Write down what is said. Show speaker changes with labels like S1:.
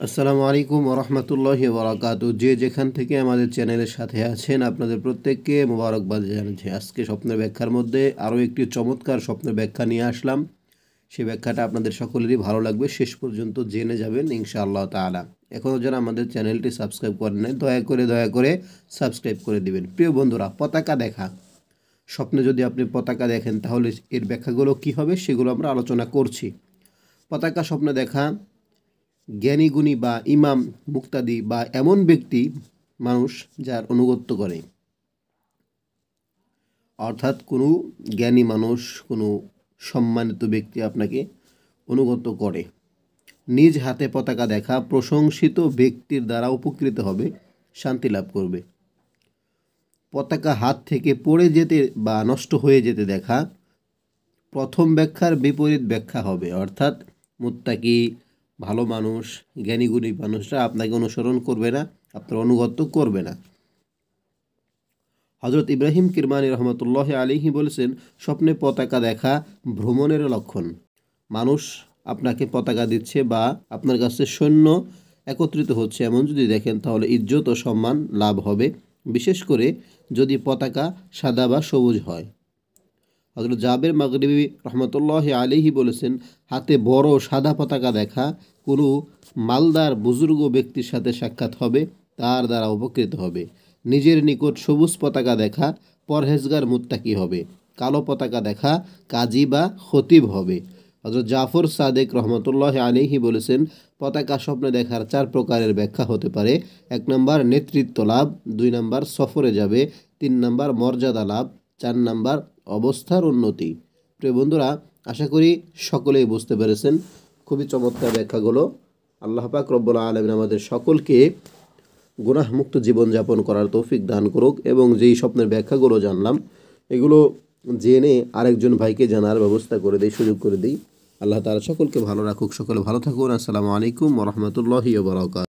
S1: আসসালামু আলাইকুম ওরহমতুল্লাহি বরাকাত যে যেখান থেকে আমাদের চ্যানেলের সাথে আছেন, আপনাদের প্রত্যেককে মোবারকবাদ জানাচ্ছি। আজকে স্বপ্নের ব্যাখ্যার মধ্যে আরও একটি চমৎকার স্বপ্নের ব্যাখ্যা নিয়ে আসলাম। সেই ব্যাখ্যাটা আপনাদের সকলেরই ভালো লাগবে। শেষ পর্যন্ত জেনে যাবেন, ইনশাআল্লাহ তাআলা। এখনও যারা আমাদের চ্যানেলটি সাবস্ক্রাইব করেন নাই, দয়া করে দয়া করে সাবস্ক্রাইব করে দিবেন। প্রিয় বন্ধুরা, পতাকা দেখা। স্বপ্নে যদি আপনি পতাকা দেখেন, তাহলে এর ব্যাখ্যাগুলো কী হবে, সেগুলো আমরা আলোচনা করছি। পতাকা স্বপ্নে দেখা জ্ঞানী গুণী বা ইমাম মুক্তাদি বা এমন ব্যক্তি মানুষ যার অনুগত্য করে। অর্থাৎ কোনো জ্ঞানী মানুষ, কোনো সম্মানিত ব্যক্তি আপনাকে অনুগত করে। নিজ হাতে পতাকা দেখা প্রশংসিত ব্যক্তির দ্বারা উপকৃত হবে, শান্তি লাভ করবে। পতাকা হাত থেকে পড়ে যেতে বা নষ্ট হয়ে যেতে দেখা প্রথম ব্যাখ্যার বিপরীত ব্যাখ্যা হবে। অর্থাৎ মুত্তাকি ভালো মানুষ জ্ঞানীগুণী মানুষরা আপনাকে অনুসরণ করবে না, আপনার অনুগত্য করবে না। হজরত ইব্রাহিম কিরমানি রহমতুল্লাহ আলিহি বলেছেন, স্বপ্নে পতাকা দেখা ভ্রমণের লক্ষণ। মানুষ আপনাকে পতাকা দিচ্ছে বা আপনার কাছে সৈন্য একত্রিত হচ্ছে এমন যদি দেখেন, তাহলে ইজ্জত ও সম্মান লাভ হবে। বিশেষ করে যদি পতাকা সাদা বা সবুজ হয়। হজরত জাবের মাগরিবি রহমতুল্লাহ আলিহি বলেছেন, হাতে বড় সাদা পতাকা দেখা, কোনো মালদার বুজুর্গ ব্যক্তির সাথে সাক্ষাৎ হবে, তার দ্বারা উপকৃত হবে। নিজের নিকট সবুজ পতাকা দেখা, পরহেজগার মুত্তাকি হবে। কালো পতাকা দেখা, কাজী বা খতিব হবে। হজরত জাফর সাদেক রহমতুল্লাহ আলিহি বলেছেন, পতাকা স্বপ্নে দেখার চার প্রকারের ব্যাখ্যা হতে পারে। এক নম্বর নেতৃত্ব লাভ, দুই নম্বর সফরে যাবে, তিন নম্বর মর্যাদা লাভ, চার নম্বর অবস্থার উন্নতি। প্রিয় বন্ধুরা, আশা করি সকলেই বুঝতে পেরেছেন। খুবই চমৎকার ব্যাখ্যাগুলো। আল্লাহ পাক রব্বুল আলমিন আমাদের সকলকে গুনাহমুক্ত জীবনযাপন করার তৌফিক দান করুক এবং যেই স্বপ্নের ব্যাখ্যাগুলো জানলাম, এগুলো জেনে আরেকজন ভাইকে জানার ব্যবস্থা করে দিই, সুযোগ করে দিই। আল্লাহ তারা সকলকে ভালো রাখুক, সকলে ভালো থাকুন। আসসালামু আলাইকুম রহমতুল্লাহি বরকাত